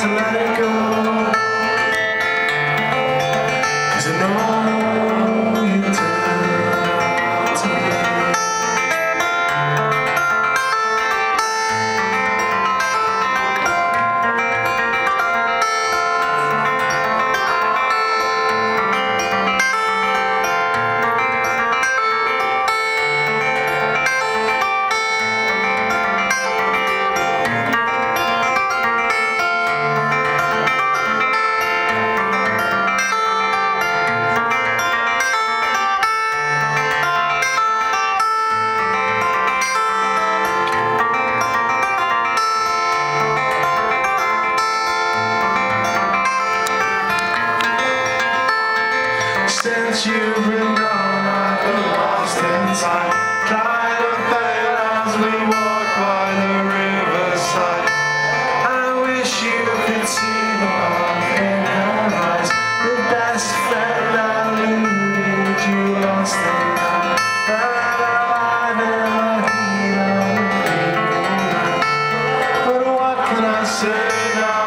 to let it go. Cause I know since you've been gone, I've been lost in time. Trying to fail as we walk by the riverside. I wish you could see the love in her eyes. The best friend I needed, you lost in time. But I never healed But what can I say now?